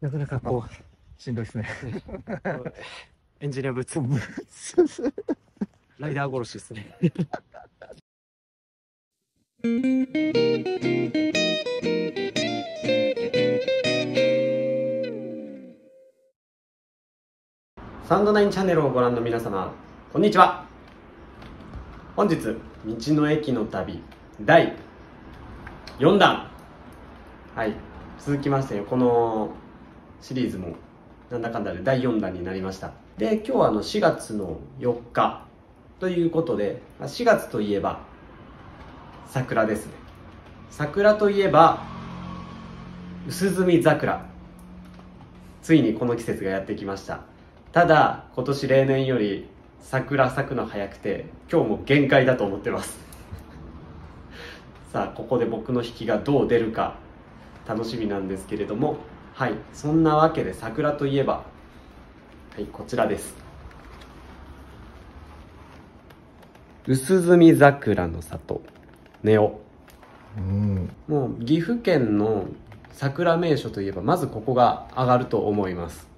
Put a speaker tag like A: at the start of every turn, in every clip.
A: なかなかこう、しんどいですね。
B: エンジニアブーツ。ライダー殺しですね。サウンドナインチャンネルをご覧の皆様、こんにちは。本日、道の駅の旅、第4弾。はい、続きまして、このシリーズも、なんだかんだで第4弾になりました。で、今日はあの4月の4日ということで、4月といえば、桜ですね。桜といえば、薄墨桜。ついにこの季節がやってきました。ただ、今年例年より桜咲くの早くて、今日も限界だと思ってます。さあ、ここで僕の引きがどう出るか楽しみなんですけれども、はい、そんなわけで桜といえば、はい、こちらです。薄墨桜の里、ネオ。
A: うん。
B: もう岐阜県の桜名所といえばまずここが上がると思います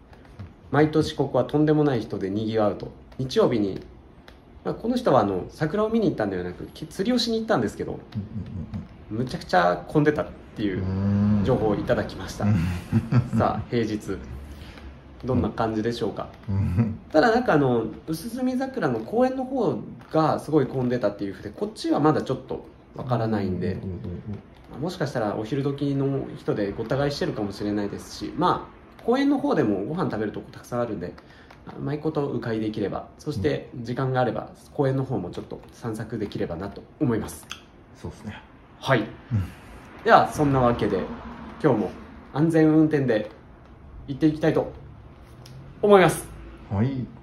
B: 毎年ここはとんでもない人でにぎわうと日曜日に、まあ、この人はあの桜を見に行ったんではなくき釣りをしに行ったんですけどむちゃくちゃ混んでたっていう
A: うん。
B: 情報をいただきました。さあ平日どんな感じでしょうか？
A: うん。
B: ただなんかあの薄墨桜の公園の方がすごい混んでたっていうふうでこっちはまだちょっとわからないんで、
A: うんうんうん
B: もしかしたらお昼時の人でごった返してるかもしれないですしまあ公園の方でもご飯食べるとこたくさんあるんであうまいこと迂回できればそして時間があれば公園の方もちょっと散策できればなと思います。
A: そうですね。
B: はい、ではそんなわけで今日も安全運転で行っていきたいと思います
A: はい。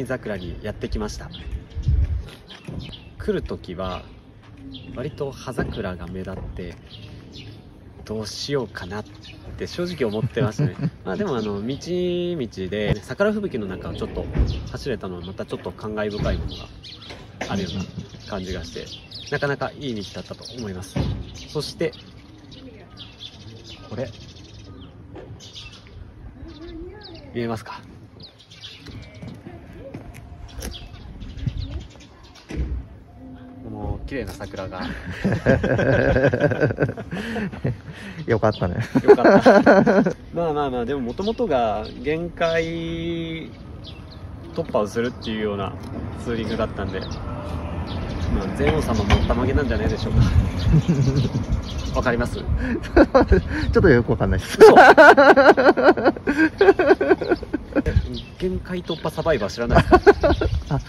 B: 雀桜にやってきました。来る時は割と葉桜が目立ってどうしようかなって正直思ってましたね。まあでもあの道道で桜吹雪の中をちょっと走れたのはまたちょっと感慨深いものがあるような感じがしてなかなかいい道だったと思います。そしてこれ見えますかこの綺麗な桜が。
A: よかったね。
B: よかった。まあまあまあでももともとが限界突破をするっていうようなツーリングだったんで、まあ、禅王様もおたまげなんじゃないでしょうか。わかります？
A: ちょっとよくわかんないです。
B: 嘘。限界突破サバイバー知らない。ですか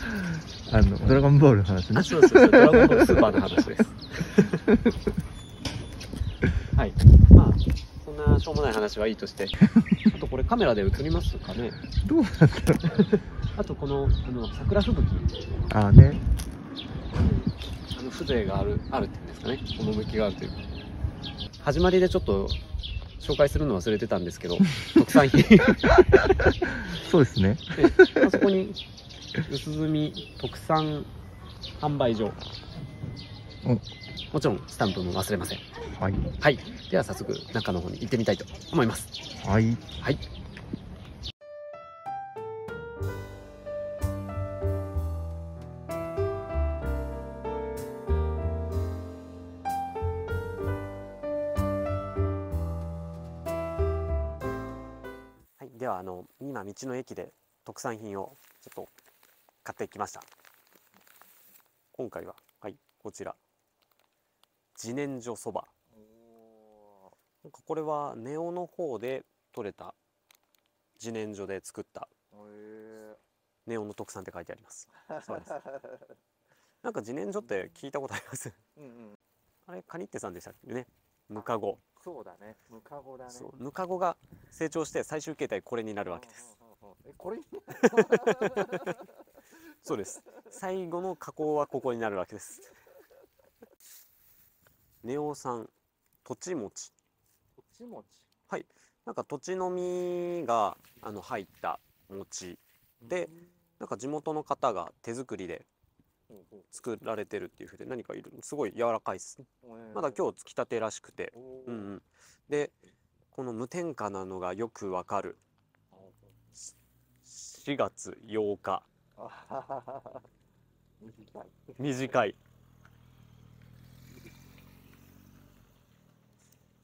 A: あの、ドラゴンボールの話ね
B: あ。そうそうそうドラゴンボールスーパーの話ですはいまあそんなしょうもない話はいいとして あとこれカメラで映りますかね
A: どうなんだろう。
B: あとこのあの桜吹雪
A: あーね。
B: あの風情があるあるっていうんですかね趣があるというか始まりでちょっと紹介するの忘れてたんですけど 特産品
A: そうですね。
B: であそこに薄墨特産販売所。
A: うん
B: もちろんスタンプも忘れません。
A: はい。
B: はい。では早速中の方に行ってみたいと思います。
A: はい。
B: はい。はい、ではあの今道の駅で特産品をちょっと買ってきました。今回ははいこちら。自然薯そば。なんかこれはネオの方で採れた自然薯で作ったネオの特産って書いてあります。そうです。なんか自然薯って聞いたことあります？
A: うんうん。
B: あれカニッテさんでしたっけね？ムカゴ。
A: そうだね。ムカゴだね。
B: ムカゴが成長して最終形態これになるわけです。
A: え、これ
B: そうです。最後の加工はここになるわけです。ネオ産土地餅
A: こっち？餅。
B: なんか土地の実があの入った餅でなんか地元の方が手作りで作られてるっていうふうで何かいるすごい柔らかいです。まだ今日つきたてらしくて。うんうん。でこの無添加なのがよくわかる。4月8日
A: 短い。
B: 短い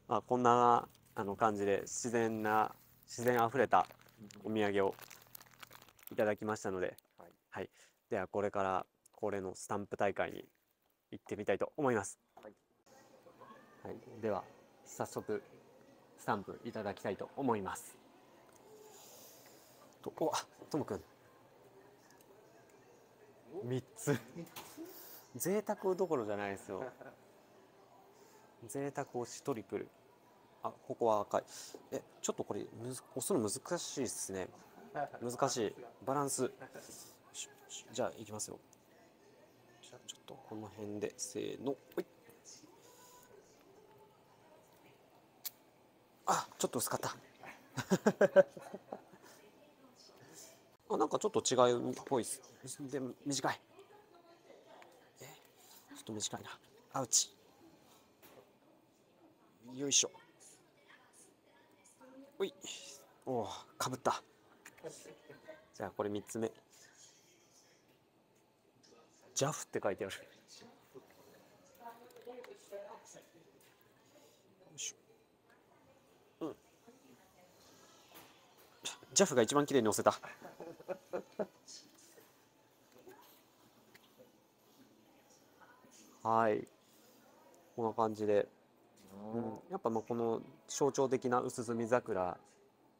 B: あこんなあの感じで自然な自然あふれたお土産をいただきましたので、
A: はい。
B: はい、ではこれから恒例のスタンプ大会に行ってみたいと思います、
A: はい。
B: はい、では早速スタンプいただきたいと思います。とおあともくん3つ。贅沢どころじゃないですよ。贅沢押しトリプル。あここは赤い。えちょっとこれむず押すの難しいですね。難しい。バランス。じゃあいきますよ。じゃあちょっとこの辺でせーの。ほい。あちょっと薄かった。あなんかちょっと違うっぽいっす。でも短い。えちょっと短いな。アウチよいしょ。ほい。おおかぶった。じゃあこれ3つ目。ジャフって書いてある。うん。ジャフが一番綺麗に押せた。はい。こんな感じで。うん、やっぱまあこの象徴的な薄墨桜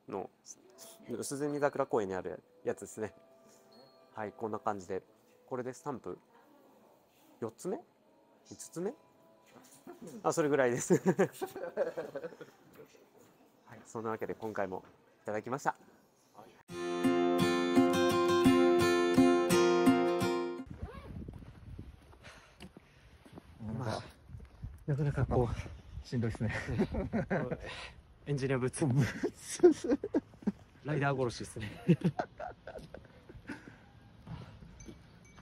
B: の薄墨桜公園にあるやつですね。はいこんな感じで。これでスタンプ。4つ目 ?5 つ目？あそれぐらいです。はいそんなわけで今回もいただきましたなかなかこう
A: しんどいですね。
B: エンジニアブーツ。ライダー殺しですね。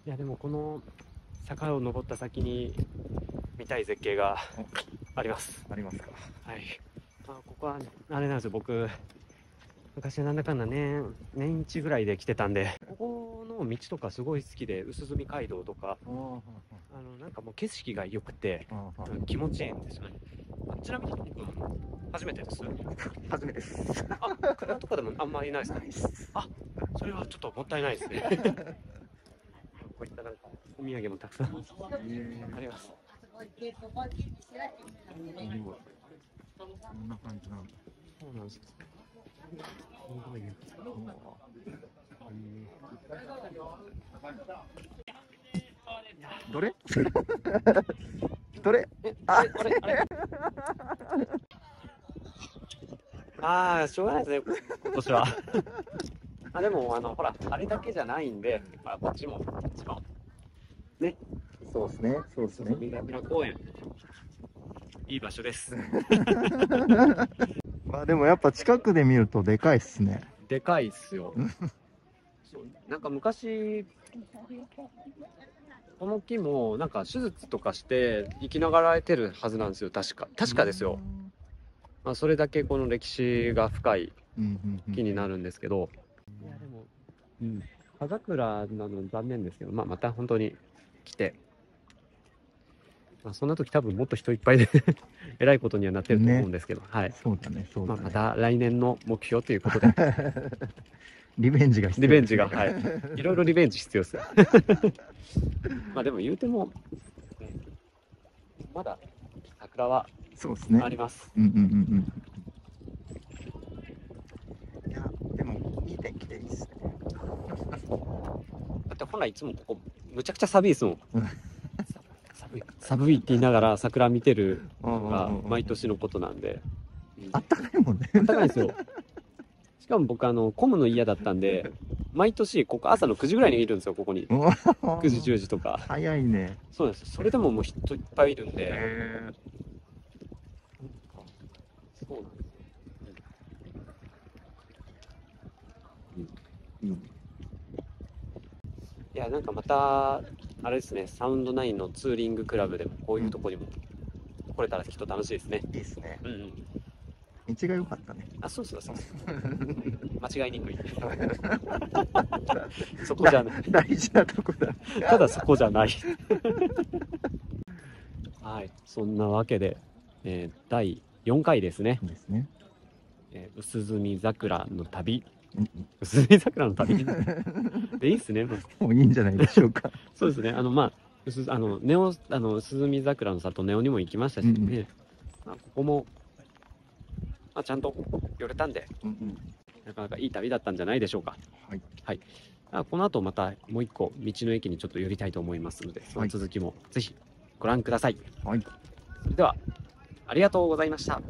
B: いやでもこの坂を登った先に見たい絶景があります。
A: ありますか。
B: はい、まあ、ここはあれなんですよ僕昔なんだかんだ年年一ぐらいで来てたんでここの道とかすごい好きで薄住街道とか
A: あ
B: あのなんかもう景色が良くて気持ちいいんですよね。あちなみに僕初めてです？
A: 初めてです。
B: あ車とかでもあんまりいないですか？
A: ナイス。
B: それはちょっともったいないですね。こういったなんかお土産もたくさん。あります。
A: こんな感じなんだ。
B: そうなんですよ。すごいね
A: どれ？どれ？
B: えあれあれあれ？ああしょうがないですね今年はあでもあのほらあれだけじゃないんで、まあ、こっちもこっちも
A: そうですね。そうですね。
B: 南浦公園いい場所です
A: まあでもやっぱ近くで見るとでかいっすね。
B: でかいっすよそうなんか昔この木もなんか手術とかして生きながらえてるはずなんですよ確か。確かですよ、まあ、それだけこの歴史が深い。木になるんですけど、いやでも、うん、葉桜なの残念ですけど、まあ、また本当に来て、まあ、そんな時多分もっと人いっぱいで えらいことにはなってると思うんですけど、はい。
A: そうだね。そう
B: まあ、
A: だね。
B: また来年の目標ということで
A: リベンジが必要
B: リベンジがはい。いろいろリベンジ必要です まあでも言うても、うんまだ桜は
A: そうですね。
B: あ。ります、
A: うんうんうんうん。いやでもいい天気でいいっすね。
B: だって本来いつもここむちゃくちゃ寒いですもん。
A: うん。
B: 寒 い寒いって言いながら桜見てるの
A: うん
B: が毎年のことなんで、
A: あったかいもんね。
B: あったかいんですよしかも僕あの混むの嫌だったんで 毎年ここ朝の9時ぐらいにいるんですよここに。9
A: 9
B: 時10時とか。
A: 早いね。
B: そうなんですそれでももう人いっぱいいるんで。
A: へ
B: そうなんです
A: うん。
B: いやなんかまたあれですねサウンドナインのツーリングクラブでもこういうとこにも来れたらきっと楽しいですね。
A: いいっすね。
B: うんうん
A: 道が良かったね。
B: あそうそうそう。間違いにくい。そこじゃない。
A: 大事なとこだ。
B: ただそこじゃない。はい。そんなわけで、えー第4回ですね、
A: ですね。
B: えー薄墨桜の旅。
A: うん
B: 薄墨桜の旅？でいいっすね。
A: もういいんじゃないでしょうか。
B: そうですね。あのまあ薄あのネオあの薄墨桜の里ネオにも行きましたしね、
A: うん。
B: まあ、ここも、まあ、ちゃんと寄れたんで
A: うんうん。
B: なかなかいい旅だったんじゃないでしょうか
A: はい。
B: あこの後またもう一個道の駅にちょっと寄りたいと思いますのでその続きもぜひご覧ください、
A: はい。
B: それではありがとうございました